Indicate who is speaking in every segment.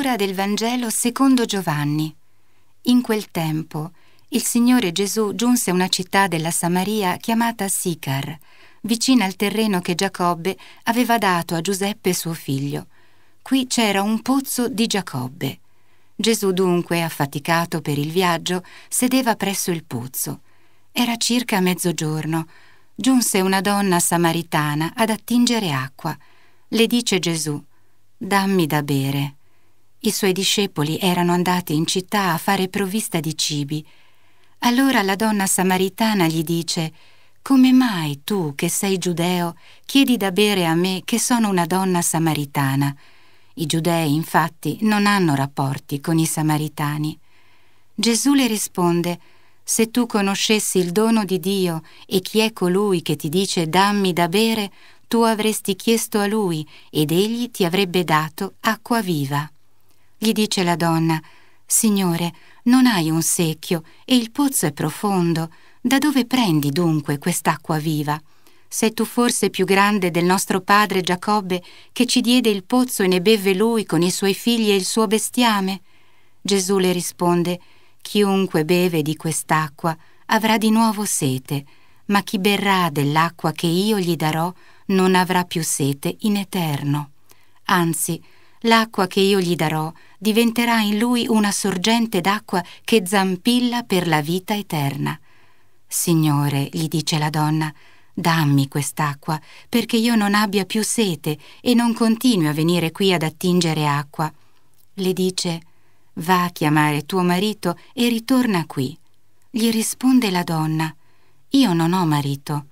Speaker 1: Lettura del Vangelo secondo Giovanni. In quel tempo il Signore Gesù giunse a una città della Samaria chiamata Sicar, vicina al terreno che Giacobbe aveva dato a Giuseppe suo figlio. Qui c'era un pozzo di Giacobbe. Gesù dunque, affaticato per il viaggio, sedeva presso il pozzo. Era circa mezzogiorno. Giunse una donna samaritana ad attingere acqua. Le dice Gesù, Dammi da bere. I suoi discepoli erano andati in città a fare provvista di cibi. Allora la donna samaritana gli dice, Come mai tu, che sei giudeo, chiedi da bere a me che sono una donna samaritana? I giudei, infatti, non hanno rapporti con i samaritani. Gesù le risponde, Se tu conoscessi il dono di Dio e chi è colui che ti dice dammi da bere, tu avresti chiesto a lui ed egli ti avrebbe dato acqua viva. Gli dice la donna, Signore, non hai un secchio e il pozzo è profondo. Da dove prendi dunque quest'acqua viva? Sei tu forse più grande del nostro padre Giacobbe che ci diede il pozzo e ne beve lui con i suoi figli e il suo bestiame? Gesù le risponde, Chiunque beve di quest'acqua avrà di nuovo sete, ma chi berrà dell'acqua che io gli darò non avrà più sete in eterno. Anzi, l'acqua che io gli darò diventerà in lui una sorgente d'acqua che zampilla per la vita eterna. Signore, gli dice la donna, dammi quest'acqua, perché io non abbia più sete e non continui a venire qui ad attingere acqua. Le dice, va a chiamare tuo marito e ritorna qui. Gli risponde la donna, io non ho marito.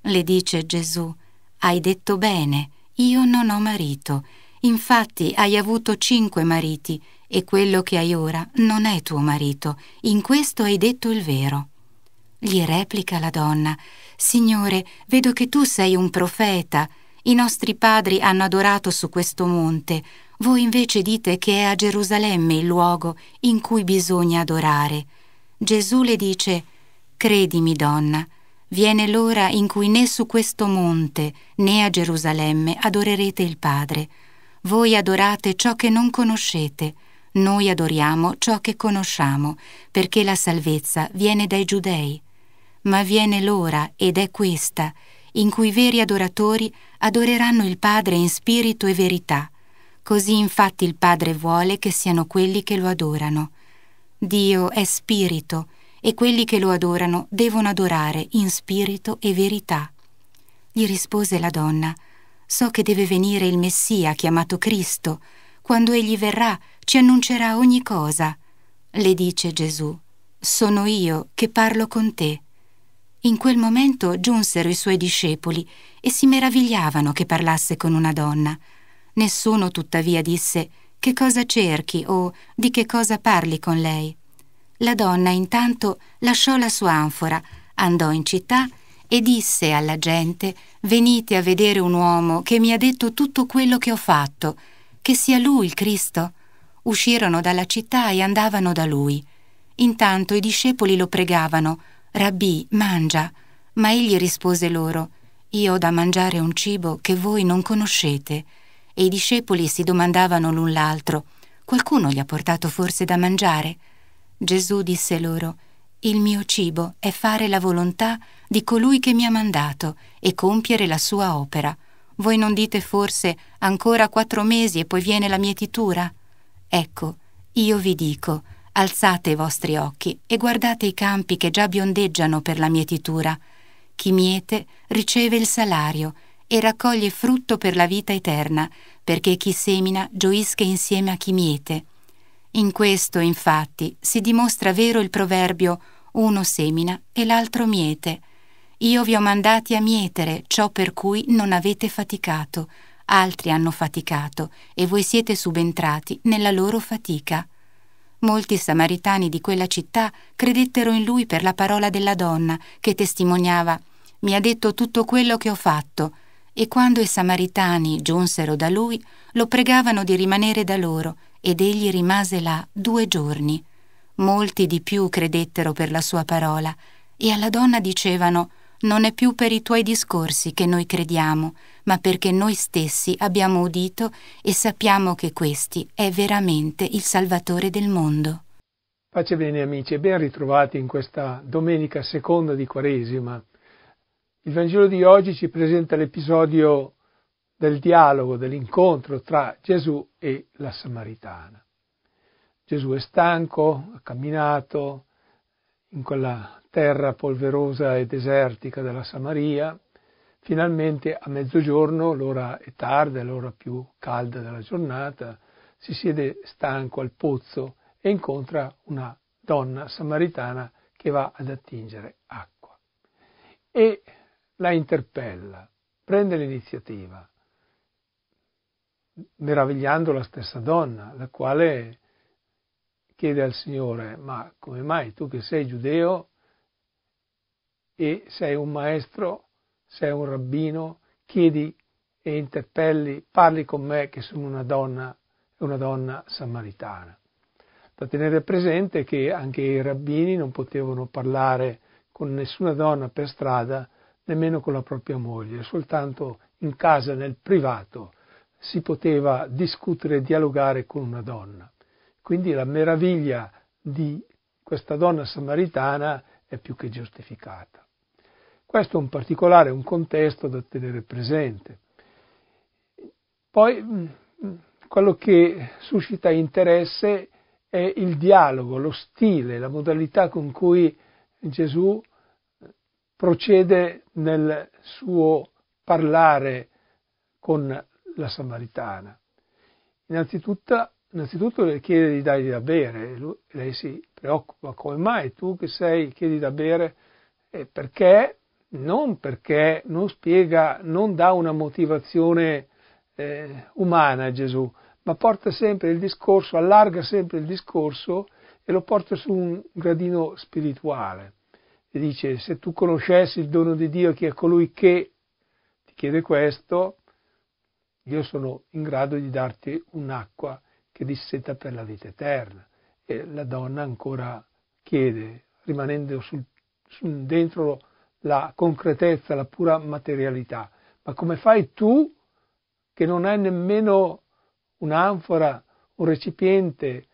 Speaker 1: Le dice Gesù, hai detto bene, io non ho marito Infatti hai avuto cinque mariti e quello che hai ora non è tuo marito, in questo hai detto il vero. Gli replica la donna, Signore, vedo che tu sei un profeta. I nostri padri hanno adorato su questo monte, voi invece dite che è a Gerusalemme il luogo in cui bisogna adorare. Gesù le dice, Credimi, donna, viene l'ora in cui né su questo monte né a Gerusalemme adorerete il Padre. Voi adorate ciò che non conoscete, noi adoriamo ciò che conosciamo, perché la salvezza viene dai giudei. Ma viene l'ora, ed è questa, in cui i veri adoratori adoreranno il Padre in spirito e verità. Così infatti il Padre vuole che siano quelli che lo adorano. Dio è spirito e quelli che lo adorano devono adorare in spirito e verità. Gli rispose la donna, So che deve venire il Messia chiamato Cristo. Quando egli verrà ci annuncerà ogni cosa. Le dice Gesù, sono io che parlo con te. In quel momento giunsero i suoi discepoli e si meravigliavano che parlasse con una donna. Nessuno tuttavia disse che cosa cerchi o di che cosa parli con lei. La donna intanto lasciò la sua anfora, andò in città e disse alla gente Venite a vedere un uomo che mi ha detto tutto quello che ho fatto, che sia lui il Cristo. Uscirono dalla città e andavano da lui. Intanto i discepoli lo pregavano Rabbì, mangia. Ma egli rispose loro Io ho da mangiare un cibo che voi non conoscete. E i discepoli si domandavano l'un l'altro Qualcuno gli ha portato forse da mangiare? Gesù disse loro il mio cibo è fare la volontà di colui che mi ha mandato e compiere la sua opera. Voi non dite forse ancora quattro mesi e poi viene la mietitura? Ecco, io vi dico, alzate i vostri occhi e guardate i campi che già biondeggiano per la mietitura. Chi miete riceve il salario e raccoglie frutto per la vita eterna, perché chi semina gioisca insieme a chi miete. In questo, infatti, si dimostra vero il proverbio uno semina e l'altro miete. Io vi ho mandati a mietere ciò per cui non avete faticato, altri hanno faticato e voi siete subentrati nella loro fatica. Molti samaritani di quella città credettero in lui per la parola della donna che testimoniava mi ha detto tutto quello che ho fatto, e quando i samaritani giunsero da lui, lo pregavano di rimanere da loro, ed egli rimase là due giorni. Molti di più credettero per la sua parola e alla donna dicevano non è più per i tuoi discorsi che noi crediamo, ma perché noi stessi abbiamo udito e sappiamo che questi è veramente il Salvatore del mondo.
Speaker 2: Pace bene amici e ben ritrovati in questa domenica seconda di Quaresima. Il Vangelo di oggi ci presenta l'episodio del dialogo, dell'incontro tra Gesù e la Samaritana. Gesù è stanco, ha camminato in quella terra polverosa e desertica della Samaria. Finalmente a mezzogiorno, l'ora è tarda, l'ora più calda della giornata, si siede stanco al pozzo e incontra una donna samaritana che va ad attingere acqua. E la interpella, prende l'iniziativa, meravigliando la stessa donna, la quale chiede al Signore, ma come mai tu che sei giudeo e sei un maestro, sei un rabbino, chiedi e interpelli, parli con me che sono una donna, una donna samaritana? Da tenere presente che anche i rabbini non potevano parlare con nessuna donna per strada, nemmeno con la propria moglie, soltanto in casa, nel privato, si poteva discutere e dialogare con una donna. Quindi la meraviglia di questa donna samaritana è più che giustificata. Questo è un particolare, un contesto da tenere presente. Poi mm, quello che suscita interesse è il dialogo, lo stile, la modalità con cui Gesù procede nel suo parlare con la Samaritana. Innanzitutto, innanzitutto le chiede di dargli da bere, lui, lei si preoccupa come mai tu che sei chiedi da bere, e perché? Non perché non spiega, non dà una motivazione eh, umana a Gesù, ma porta sempre il discorso, allarga sempre il discorso e lo porta su un gradino spirituale. E dice, se tu conoscessi il dono di Dio, chi è colui che ti chiede questo, io sono in grado di darti un'acqua che disseta per la vita eterna. E la donna ancora chiede, rimanendo sul, sul, dentro la concretezza, la pura materialità. Ma come fai tu, che non hai nemmeno un'anfora, un recipiente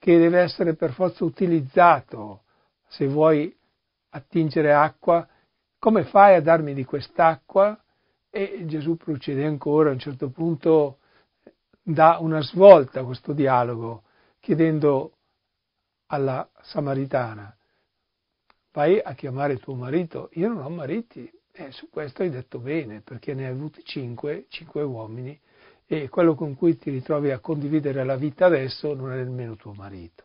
Speaker 2: che deve essere per forza utilizzato se vuoi attingere acqua, come fai a darmi di quest'acqua? E Gesù procede ancora, a un certo punto dà una svolta a questo dialogo, chiedendo alla Samaritana, vai a chiamare tuo marito, io non ho mariti, e su questo hai detto bene, perché ne hai avuti cinque, cinque uomini, e quello con cui ti ritrovi a condividere la vita adesso non è nemmeno tuo marito.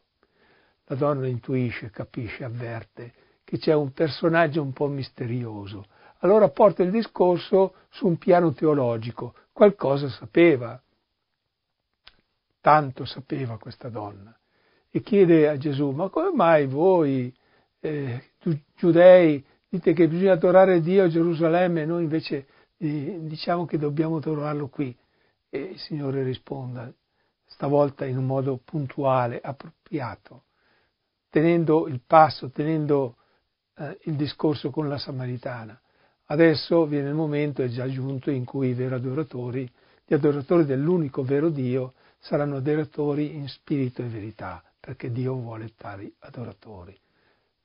Speaker 2: La donna intuisce, capisce, avverte che c'è un personaggio un po' misterioso. Allora porta il discorso su un piano teologico, qualcosa sapeva, tanto sapeva questa donna, e chiede a Gesù, ma come mai voi, eh, giudei, dite che bisogna adorare Dio a Gerusalemme e noi invece eh, diciamo che dobbiamo adorarlo qui? E il Signore risponda, stavolta in un modo puntuale, appropriato, tenendo il passo, tenendo eh, il discorso con la Samaritana. Adesso viene il momento, è già giunto, in cui i veri adoratori, gli adoratori dell'unico vero Dio, saranno adoratori in spirito e verità, perché Dio vuole tali adoratori.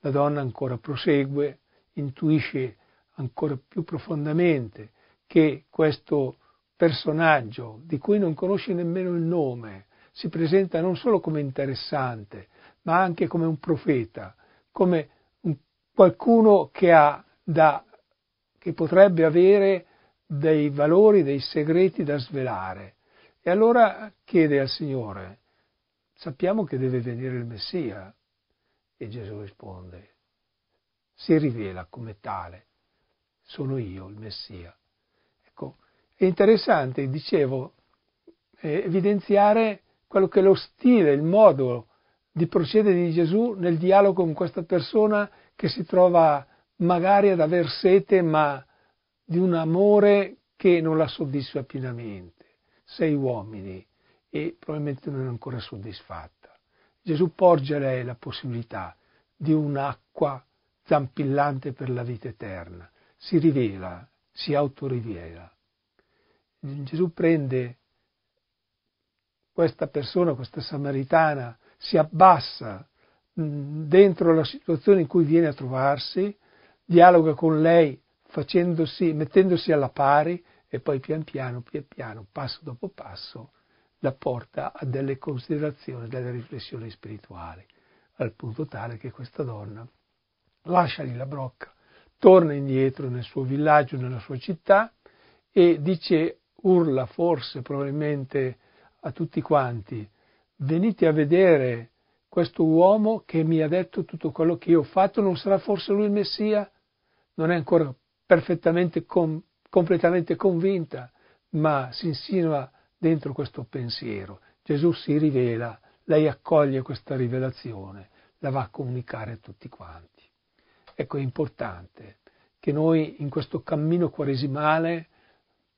Speaker 2: La donna ancora prosegue, intuisce ancora più profondamente che questo personaggio di cui non conosce nemmeno il nome, si presenta non solo come interessante, ma anche come un profeta, come un, qualcuno che, da, che potrebbe avere dei valori, dei segreti da svelare. E allora chiede al Signore, sappiamo che deve venire il Messia. E Gesù risponde, si rivela come tale, sono io il Messia. È interessante, dicevo, eh, evidenziare quello che è lo stile, il modo di procedere di Gesù nel dialogo con questa persona che si trova magari ad aver sete, ma di un amore che non la soddisfa pienamente. Sei uomini e probabilmente non è ancora soddisfatta. Gesù porge a lei la possibilità di un'acqua zampillante per la vita eterna. Si rivela, si autorivela. Gesù prende questa persona, questa samaritana, si abbassa dentro la situazione in cui viene a trovarsi, dialoga con lei mettendosi alla pari e poi pian piano, pian piano, passo dopo passo, la porta a delle considerazioni, delle riflessioni spirituali, al punto tale che questa donna lascia lì la brocca, torna indietro nel suo villaggio, nella sua città e dice, urla forse probabilmente a tutti quanti, venite a vedere questo uomo che mi ha detto tutto quello che io ho fatto, non sarà forse lui il Messia? Non è ancora perfettamente, com- completamente convinta, ma si insinua dentro questo pensiero. Gesù si rivela, lei accoglie questa rivelazione, la va a comunicare a tutti quanti. Ecco, è importante che noi in questo cammino quaresimale,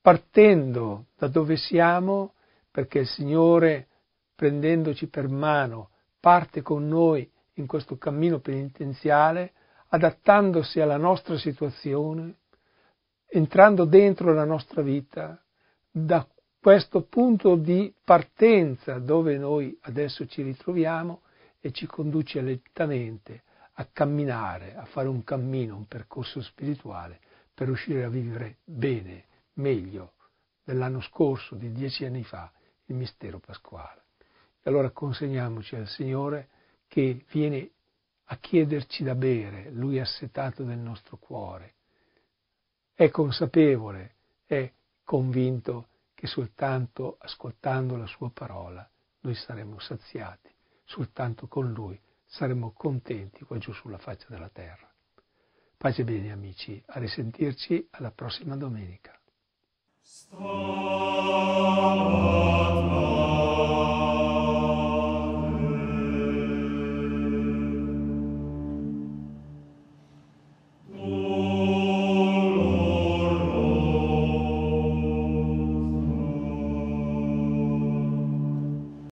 Speaker 2: partendo da dove siamo, perché il Signore, prendendoci per mano, parte con noi in questo cammino penitenziale, adattandosi alla nostra situazione, entrando dentro la nostra vita, da questo punto di partenza dove noi adesso ci ritroviamo e ci conduce lentamente a camminare, a fare un cammino, un percorso spirituale per riuscire a vivere bene, meglio dell'anno scorso, di dieci anni fa, il mistero pasquale. E allora consegniamoci al Signore che viene a chiederci da bere, Lui è assetato del nostro cuore, è consapevole, è convinto che soltanto ascoltando la sua parola noi saremo saziati, soltanto con lui saremo contenti qua giù sulla faccia della terra. Pace bene amici, a risentirci alla prossima domenica.